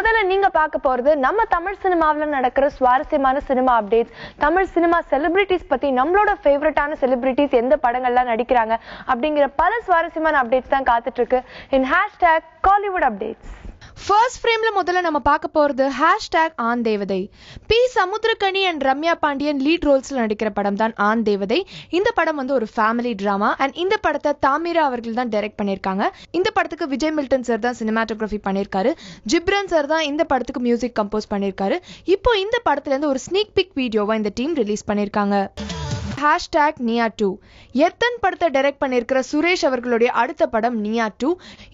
முதல்ல நீங்க பார்க்க போறது நம்ம தமிழ் சினிமாவுல நடக்கிற சுவாரஸ்யமான cinema updates Tamil cinema celebrities பத்தி நம்மளோட ஃபேவரட்டான செலிபிரிட்டிஸ் எந்த படங்கள்லாம் நடிக்கிறாங்க அப்படிங்கிற பல சுவாரஸ்யமான அப்டேட்ஸ் தான் காத்துட்டு இருக்கு. In hashtag Kollywood updates first ஃப்ரேம்ல முதல்ல நம்ம பார்க்க போறது hashtag Aan Devathai. P. Samuthirakani and Ramya Pandian lead ரோல்ஸ்ல நடிக்கிற படம் தான் ஆண் தேவதை. இந்த படம் வந்து ஒரு ஃபேமிலி டிராமா அண்ட் இந்த படத்தை தாமிரா அவர்கள் தான் டைரக்ட் பண்ணியிருக்காங்க. இந்த படத்துக்கு விஜய் மில்டன் சார் தான் சினிமாட்டோகிராஃபி பண்ணியிருக்காரு. ஜிப்ரன் சார் தான் இந்த படத்துக்கு மியூசிக் கம்போஸ் பண்ணியிருக்காரு. இப்போ இந்த படத்துல இருந்து ஒரு ஸ்னீக் பிக் வீடியோவை இந்த டீம் ரிலீஸ் பண்ணியிருக்காங்க. ஹேஷ்டேக் நியா டூ எத்தன் படத்தை டைரக்ட் பண்ணியிருக்கிற சுரேஷ் அவர்களுடைய அடுத்த படம் நியா டூ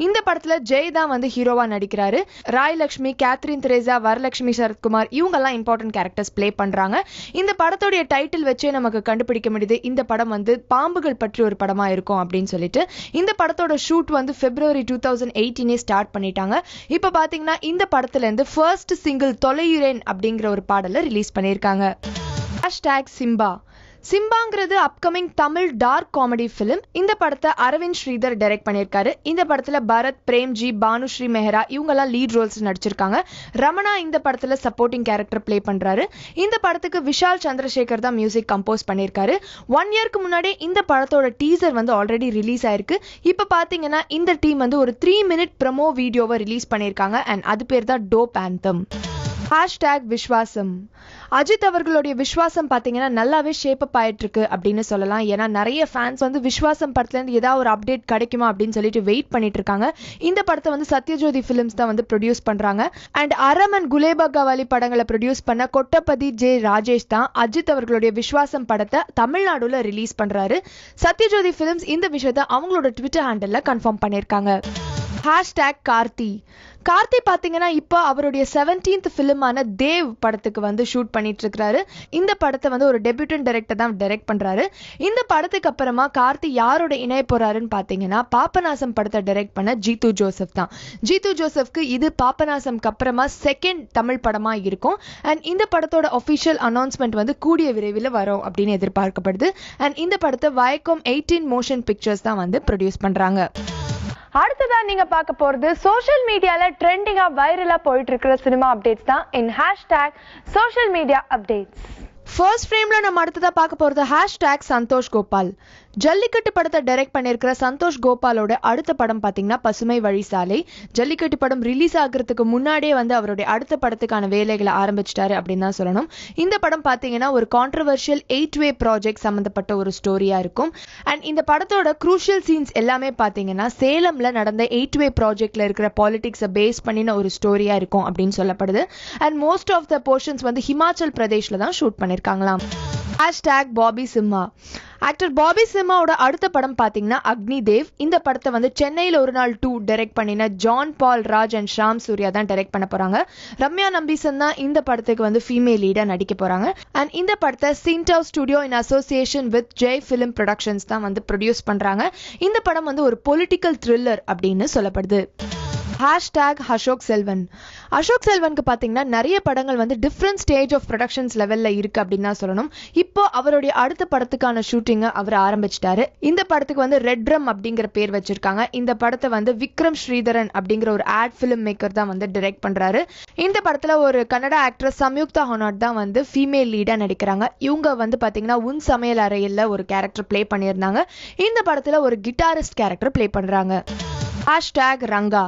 இந்த படத்துல ஜெய் தான் வந்து ஹீரோவா நடிக்கிறாரு. ராய் லக்ஷ்மி கேத்ரின் திரேசா வரலட்சுமி சரத்குமார் இவங்கெல்லாம் இம்பார்ட்டன்ட் கேரக்டர்ஸ் ப்ளே பண்றாங்க. இந்த படத்தோடைய டைட்டில் வச்சே நமக்கு கண்டுபிடிக்க முடியுது. இந்த படம் வந்து பாம்புகள் பற்றி ஒரு படமா இருக்கும் அப்படின்னு சொல்லிட்டு. இந்த படத்தோட ஷூட் வந்து பிப்ரவரி டூ தௌசண்ட் எயிட்டீனே ஸ்டார்ட் பண்ணிட்டாங்க. இப்போ பாத்தீங்கன்னா இந்த படத்துல இருந்து ஃபர்ஸ்ட் சிங்கிள் தொலையுரேன் அப்படிங்கிற ஒரு பாடலை ரிலீஸ் பண்ணியிருக்காங்க. Hashtag Simba சிம்பாங்கிறது upcoming Tamil dark comedy film இந்த படத்தை அரவிந்த் ஸ்ரீதர் டைரக்ட் பண்ணியிருக்காரு. இந்த படத்துல பரத் பிரேம்ஜி பானுஸ்ரீ மெஹரா இவங்கெல்லாம் லீட் ரோல்ஸ் நடிச்சிருக்காங்க. ரமணா இந்த படத்துல சப்போர்ட்டிங் கேரக்டர் ப்ளே பண்றாரு. இந்த படத்துக்கு விஷால் சந்திரசேகர் தான் மியூசிக் கம்போஸ் பண்ணியிருக்காரு. ஒன் இயர்க்கு முன்னாடி இந்த படத்தோட டீசர் வந்து ஆல்ரெடி ரிலீஸ் ஆயிருக்கு. இப்போ பாத்தீங்கன்னா இந்த டீம் வந்து ஒரு த்ரீ மினிட் ப்ரமோ வீடியோவை ரிலீஸ் பண்ணியிருக்காங்க. அண்ட் அது பேர் தான் dope anthem hashtag Viswasam. Ajith அவர்களுடைய விஸ்வாசம் பார்த்தீங்கன்னா நல்லாவே ஷேப் அப் ஆயிட்டு இருக்கு அப்படின்னு சொல்லலாம். ஏன்னா நிறைய ஃபேன்ஸ் வந்து விஸ்வாசம் படத்துலேருந்து ஏதாவது ஒரு அப்டேட் கிடைக்குமா அப்படின்னு சொல்லிட்டு வெயிட் பண்ணிட்டு இருக்காங்க. இந்த படத்தை வந்து சத்யஜோதி ஃபிலிம்ஸ் தான் வந்து ப்ரொடியூஸ் பண்றாங்க. அண்ட் அரமன் குலேபகவாலி குலேபா கவாலி படங்களை ப்ரொடியூஸ் பண்ண கொட்டபதி ஜே ராஜேஷ் தான் அஜித் அவர்களுடைய விஸ்வாசம் படத்தை தமிழ்நாடுல ரிலீஸ் பண்றாரு. சத்யஜோதி ஃபிலிம்ஸ் இந்த விஷயத்த அவங்களோட ட்விட்டர் ஹேண்டல்ல கன்ஃபார்ம் பண்ணியிருக்காங்க. ஹேஷ்டேக் கார்த்தி. கார்த்தி பார்த்தீங்கன்னா இப்போ அவருடைய செவன்டீன்த் ஃபிலிமான தேவ் படத்துக்கு வந்து ஷூட் பண்ணிட்டு இருக்கிறாரு இந்த படத்தை வந்து ஒரு டெபியூட்டன் டைரக்டர் தான் டைரக்ட் பண்றாரு. இந்த படத்துக்கு அப்புறமா கார்த்தி யாரோட இணைய போறாருன்னு பார்த்தீங்கன்னா பாப்பநாசம் படத்தை டைரக்ட் பண்ண ஜீத்து ஜோசப் தான். ஜீத்து ஜோசப்க்கு இது பாப்பநாசம்க்கு அப்புறமா செகண்ட் தமிழ் படமா இருக்கும். அண்ட் இந்த படத்தோட ஒஃபிஷியல் அனௌன்ஸ்மெண்ட் வந்து கூடிய விரைவில் வரும் அப்படின்னு எதிர்பார்க்கப்படுது. அண்ட் இந்த படத்தை வயக்கம் எயிட்டீன் மோஷன் பிக்சர்ஸ் தான் வந்து ப்ரொடியூஸ் பண்றாங்க. அடுத்ததா நீங்க பார்க்க போறது சோஷியல் மீடியால ட்ரெண்டிங்கா வைரலா போயிட்டு இருக்கிற சினிமா அப்டேட்ஸ் தான். In hashtag social media updates first ஃப்ரேம்ல நம்ம அடுத்ததா பார்க்க போறது ஹேஷ்டேக் சந்தோஷ் கோபால். ஜல்லிக்கட்டு படத்தை டைரக்ட் பண்ணியிருக்கிற சந்தோஷ் கோபாலோட அடுத்த படம் பார்த்தீங்கன்னா பசுமை வழி சாலை ஜல்லிக்கட்டு படம் ரிலீஸ் ஆகுறதுக்கு முன்னாடியே வந்து அவருடைய அடுத்த படத்துக்கான வேலைகளை ஆரம்பிச்சிட்டாரு அப்படின்னு தான் சொல்லணும். இந்த படம் பார்த்தீங்கன்னா ஒரு கான்ட்ரவர்ஷியல் எயிட் வே ப்ராஜெக்ட் சம்மந்தப்பட்ட ஒரு ஸ்டோரியா இருக்கும். அண்ட் இந்த படத்தோட குரூஷியல் சீன்ஸ் எல்லாமே பார்த்தீங்கன்னா சேலம்ல நடந்த எயிட் வே ப்ராஜெக்ட்ல இருக்கிற பாலிடிக்ஸை பேஸ் பண்ணின ஒரு ஸ்டோரியா இருக்கும் அப்படின்னு சொல்லப்படுது. And most of the portions வந்து ஹிமாச்சல் பிரதேஷ்ல தான் ஷூட் பண்ணியிருக்காங்களாம் hashtag Bobby Simha. Actor Bobby சிம்மாவோட அடுத்த படம் பார்த்தீங்கன்னா அக்னி தேவ் இந்த படத்தை வந்து சென்னையில் ஒரு நாள் டூ டைரக்ட் பண்ணின John Paul Raj and Shaam Surya தான் டைரக்ட் பண்ண போறாங்க. ரம்யா நம்பீசன் தான் இந்த படத்துக்கு வந்து ஃபீமேல் லீடாக நடிக்க போறாங்க. அண்ட் இந்த படத்தை சின்டவ் studio in association with Jai film productions தான் வந்து ப்ரொடியூஸ் பண்றாங்க. இந்த படம் வந்து ஒரு பொலிட்டிக்கல் த்ரில்லர் அப்படின்னு சொல்லப்படுது. ஹேஷ்டேக் அசோக் செல்வன் அசோக் செல்வனுக்கு பார்த்தீங்கன்னா நிறைய படங்கள் வந்து டிஃப்ரெண்ட் ஸ்டேஜ் ஆஃப் ப்ரொடக்ஷன்ஸ் லெவலில் இருக்குது அப்படின்னு தான் சொல்லணும். இப்போ அவருடைய அடுத்த படத்துக்கான ஷூட்டிங்கை அவர் ஆரம்பிச்சிட்டாரு. இந்த படத்துக்கு வந்து ரெட்ரம் அப்படிங்கிற பேர் வச்சிருக்காங்க. இந்த படத்தை வந்து விக்ரம் ஸ்ரீதரன் அப்படிங்கிற ஒரு ஆட் ஃபிலிம் மேக்கர் தான் வந்து டைரக்ட் பண்ணுறாரு இந்த படத்தில் ஒரு கன்னடா ஆக்ட்ரஸ் சம்யுக்தா ஹொனாட் தான் வந்து ஃபீமேல் லீடாக நடிக்கிறாங்க. இவங்க வந்து பார்த்தீங்கன்னா உன் சமையல் அறையில் ஒரு கேரக்டர் ப்ளே பண்ணியிருந்தாங்க. இந்த படத்தில் ஒரு கிட்டாரிஸ்ட் கேரக்டர் ப்ளே பண்ணுறாங்க ஹேஷ்டேக் ரங்கா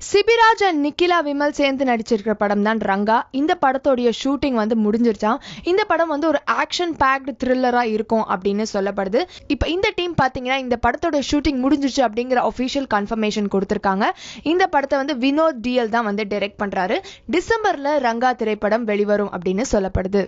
சிபிராஜ் அண்ட் நிக்கிலா விமல் சேர்ந்து நடிச்சிருக்கிற படம் தான் ரங்கா. இந்த படத்தோடைய ஷூட்டிங் வந்து முடிஞ்சிருச்சான் இந்த படம் வந்து ஒரு ஆக்ஷன் பேக்டு த்ரில்லராக இருக்கும் அப்படின்னு சொல்லப்படுது. இப்போ இந்த டீம் பார்த்தீங்கன்னா இந்த படத்தோட ஷூட்டிங் முடிஞ்சிருச்சு அப்படிங்கிற ஒஃபிஷியல் கன்ஃபர்மேஷன் கொடுத்துருக்காங்க. இந்த படத்தை வந்து வினோத் டிஎல் தான் வந்து டைரக்ட் பண்ணுறாரு டிசம்பர்ல ரங்கா திரைப்படம் வெளிவரும் அப்படின்னு சொல்லப்படுது.